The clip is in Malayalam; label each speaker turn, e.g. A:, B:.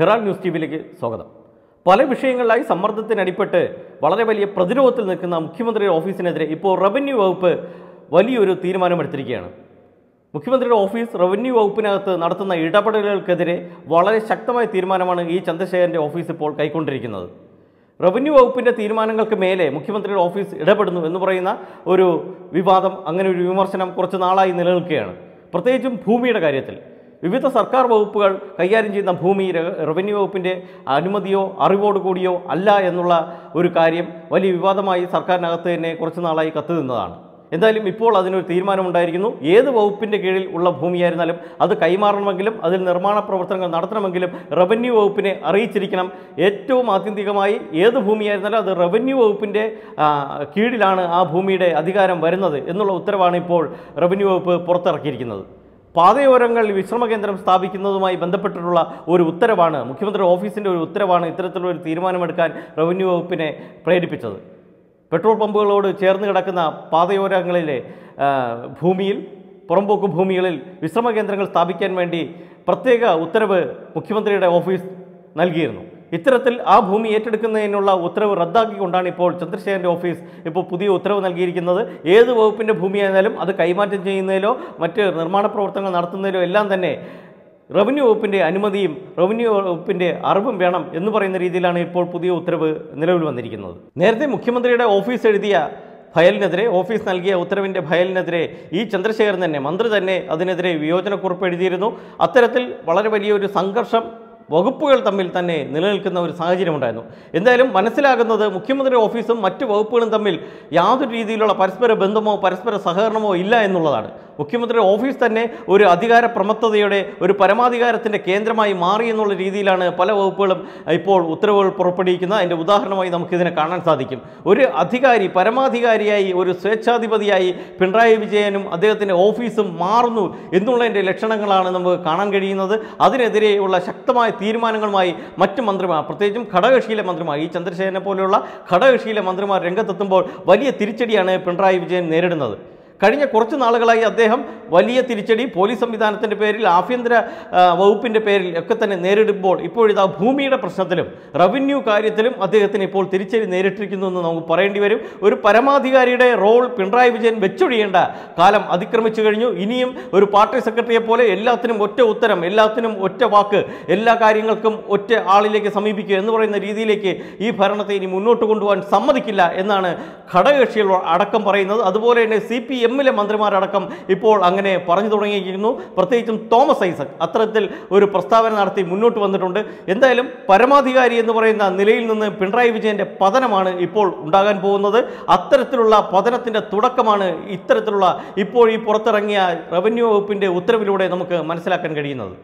A: ഹെറാൾഡ് ന്യൂസ് ടി വിയിലേക്ക് സ്വാഗതം. പല വിഷയങ്ങളിലായി സമ്മർദ്ദത്തിനടിപ്പെട്ട് വളരെ വലിയ പ്രതിരോധത്തിൽ നിൽക്കുന്ന മുഖ്യമന്ത്രിയുടെ ഓഫീസിനെതിരെ ഇപ്പോൾ റവന്യൂ വകുപ്പ് വലിയൊരു തീരുമാനമെടുത്തിരിക്കുകയാണ്. മുഖ്യമന്ത്രിയുടെ ഓഫീസ് റവന്യൂ വകുപ്പിനകത്ത് നടത്തുന്ന ഇടപെടലുകൾക്കെതിരെ വളരെ ശക്തമായ തീരുമാനമാണ് ഈ ചന്ദ്രശേഖരന്റെ ഓഫീസ് ഇപ്പോൾ കൈക്കൊണ്ടിരിക്കുന്നത്. റവന്യൂ വകുപ്പിന്റെ തീരുമാനങ്ങൾക്ക് മേലെ മുഖ്യമന്ത്രിയുടെ ഓഫീസ് ഇടപെടുന്നു എന്ന് പറയുന്ന ഒരു വിവാദം അങ്ങനെ ഒരു വിമർശനം കുറച്ച് നാളായി നിലനിൽക്കുകയാണ്. പ്രത്യേകിച്ചും ഭൂമിയുടെ കാര്യത്തിൽ. വിവിധ സർക്കാർ വകുപ്പുകൾ കൈകാര്യം ചെയ്യുന്ന ഭൂമി റവന്യൂ വകുപ്പിന്റെ അനുമതിയോ അറിവോട് കൂടിയോ അല്ല എന്നുള്ള ഒരു കാര്യം വലിയ വിവാദമായി സർക്കാരിനകത്ത് തന്നെ കുറച്ച് നാളായി കത്ത് നിന്നതാണ് എന്തായാലും ഇപ്പോൾ അതിനൊരു തീരുമാനമുണ്ടായിരിക്കുന്നു. ഏത് വകുപ്പിന്റെ കീഴിൽ ഉള്ള ഭൂമിയായിരുന്നാലും അത് കൈമാറണമെങ്കിലും അതിൽ നിർമ്മാണ പ്രവർത്തനങ്ങൾ നടത്തണമെങ്കിലും റവന്യൂ വകുപ്പിനെ അറിയിച്ചിരിക്കണം. ഏറ്റവും ആത്യന്തികമായി ഏത് ഭൂമിയായിരുന്നാലും അത് റവന്യൂ വകുപ്പിന്റെ കീഴിലാണ് ആ ഭൂമിയുടെ അധികാരം വരുന്നത് എന്നുള്ള ഉത്തരവാണ് ഇപ്പോൾ റവന്യൂ വകുപ്പ് പുറത്തിറക്കിയിരിക്കുന്നത്. പാതയോരങ്ങളിൽ വിശ്രമ കേന്ദ്രം സ്ഥാപിക്കുന്നതുമായി ബന്ധപ്പെട്ടിട്ടുള്ള ഒരു ഉത്തരവാണ് മുഖ്യമന്ത്രി ഓഫീസിന്റെ ഒരു ഉത്തരവാണ് ഇത്തരത്തിലുള്ള ഒരു തീരുമാനമെടുക്കാൻ റവന്യൂ വകുപ്പിനെ പ്രേരിപ്പിച്ചത്. പെട്രോൾ പമ്പുകളോട് ചേർന്ന് കിടക്കുന്ന പാതയോരങ്ങളിലെ ഭൂമിയിൽ പുറമ്പോക്ക് ഭൂമികളിൽ വിശ്രമ കേന്ദ്രങ്ങൾ സ്ഥാപിക്കാൻ വേണ്ടി പ്രത്യേക ഉത്തരവ് മുഖ്യമന്ത്രിയുടെ ഓഫീസ് നൽകിയിരുന്നു. ഇത്തരത്തിൽ ആ ഭൂമി ഏറ്റെടുക്കുന്നതിനുള്ള ഉത്തരവ് റദ്ദാക്കിക്കൊണ്ടാണ് ഇപ്പോൾ ചന്ദ്രശേഖരന്റെ ഓഫീസ് ഇപ്പോൾ പുതിയ ഉത്തരവ് നൽകിയിരിക്കുന്നത്. ഏത് വകുപ്പിന്റെ ഭൂമിയായിരുന്നാലും അത് കൈമാറ്റം ചെയ്യുന്നതിലോ മറ്റ് നിർമ്മാണ പ്രവർത്തനങ്ങൾ നടത്തുന്നതിലോ എല്ലാം തന്നെ റവന്യൂ വകുപ്പിന്റെ അനുമതിയും റവന്യൂ വകുപ്പിന്റെ അറിവും വേണം എന്ന് പറയുന്ന രീതിയിലാണ് ഇപ്പോൾ പുതിയ ഉത്തരവ് നിലവിൽ വന്നിരിക്കുന്നത്. നേരത്തെ മുഖ്യമന്ത്രിയുടെ ഓഫീസ് എഴുതിയ ഫയലിനെതിരെ ഓഫീസ് നൽകിയ ഉത്തരവിന്റെ ഫയലിനെതിരെ ഈ ചന്ദ്രശേഖരൻ തന്നെ മന്ത്രി തന്നെ അതിനെതിരെ വിയോജനക്കുറിപ്പ് എഴുതിയിരുന്നു. അത്തരത്തിൽ വളരെ വലിയൊരു സംഘർഷം വകുപ്പുകൾ തമ്മിൽ തന്നെ നിലനിൽക്കുന്ന ഒരു സാഹചര്യമുണ്ടായിരുന്നു. എന്തായാലും മനസ്സിലാകുന്നത് മുഖ്യമന്ത്രി ഓഫീസും മറ്റ് വകുപ്പുകളും തമ്മിൽ യാതൊരു രീതിയിലുള്ള പരസ്പര ബന്ധമോ പരസ്പര സഹകരണമോ ഇല്ല എന്നുള്ളതാണ്. മുഖ്യമന്ത്രി ഓഫീസ് തന്നെ ഒരു അധികാര പ്രമത്തതയുടെ ഒരു പരമാധികാരത്തിന്റെ കേന്ദ്രമായി മാറി എന്നുള്ള രീതിയിലാണ് പല വകുപ്പുകളും ഇപ്പോൾ ഉത്തരവുകൾ പുറപ്പെടുവിക്കുന്നത്. അതിന്റെ ഉദാഹരണമായി നമുക്കിതിനെ കാണാൻ സാധിക്കും. ഒരു അധികാരി പരമാധികാരിയായി ഒരു സ്വേച്ഛാധിപതിയായി പിണറായി വിജയനും അദ്ദേഹത്തിന്റെ ഓഫീസും മാറുന്നു എന്നുള്ളതിന്റെ ലക്ഷണങ്ങളാണ് നമുക്ക് കാണാൻ കഴിയുന്നത്. അതിനെതിരെയുള്ള ശക്തമായ തീരുമാനങ്ങളുമായി മറ്റ് മന്ത്രിമാർ പ്രത്യേകിച്ചും ഘടകകക്ഷിയിലെ മന്ത്രിമാർ ഈ ചന്ദ്രശേഖരനെ പോലെയുള്ള ഘടകകക്ഷിയിലെ മന്ത്രിമാർ രംഗത്തെത്തുമ്പോൾ വലിയ തിരിച്ചടിയാണ് പിണറായി വിജയൻ നേരിടുന്നത്. കഴിഞ്ഞ കുറച്ച് നാളുകളായി അദ്ദേഹം വലിയ തിരിച്ചടി പോലീസ് സംവിധാനത്തിന്റെ പേരിൽ ആഭ്യന്തര വകുപ്പിന്റെ പേരിൽ ഒക്കെ തന്നെ നേരിടുമ്പോൾ ഇപ്പോഴിതാ ഭൂമിയുടെ പ്രശ്നത്തിലും റവന്യൂ കാര്യത്തിലും അദ്ദേഹത്തിന് ഇപ്പോൾ തിരിച്ചടി നേരിട്ടിരിക്കുന്നു എന്ന് നമുക്ക് പറയേണ്ടി വരും. ഒരു പരമാധികാരിയുടെ റോൾ പിണറായി വിജയൻ വെച്ചൊഴിയേണ്ട കാലം അതിക്രമിച്ചു കഴിഞ്ഞു. ഇനിയും ഒരു പാർട്ടി സെക്രട്ടറിയെ പോലെ എല്ലാത്തിനും ഒറ്റ ഉത്തരം എല്ലാത്തിനും ഒറ്റ വാക്ക് എല്ലാ കാര്യങ്ങൾക്കും ഒറ്റ ആളിലേക്ക് സമീപിക്കുക എന്ന് പറയുന്ന രീതിയിലേക്ക് ഈ ഭരണത്തെ ഇനി മുന്നോട്ട് കൊണ്ടുപോകാൻ സമ്മതിക്കില്ല എന്നാണ് ഘടകകക്ഷികൾ അടക്കം പറയുന്നത്. അതുപോലെ തന്നെ സി പി എമ്മിലെ മന്ത്രിമാരടക്കം ഇപ്പോൾ അങ്ങനെ പറഞ്ഞു തുടങ്ങിയിരിക്കുന്നു. പ്രത്യേകിച്ചും തോമസ് ഐസക് അത്തരത്തിൽ ഒരു പ്രസ്താവന നടത്തി മുന്നോട്ട് വന്നിട്ടുണ്ട്. എന്തായാലും പരമാധികാരി എന്ന് പറയുന്ന നിലയിൽ നിന്ന് പിണറായി വിജയന്റെ പതനമാണ് ഇപ്പോൾ ഉണ്ടാകാൻ പോകുന്നത്. അത്തരത്തിലുള്ള പതനത്തിന്റെ തുടക്കമാണ് ഇത്തരത്തിലുള്ള ഇപ്പോൾ ഈ പുറത്തിറങ്ങിയ റവന്യൂ വകുപ്പിന്റെ ഉത്തരവിലൂടെ നമുക്ക് മനസ്സിലാക്കാൻ കഴിയുന്നത്.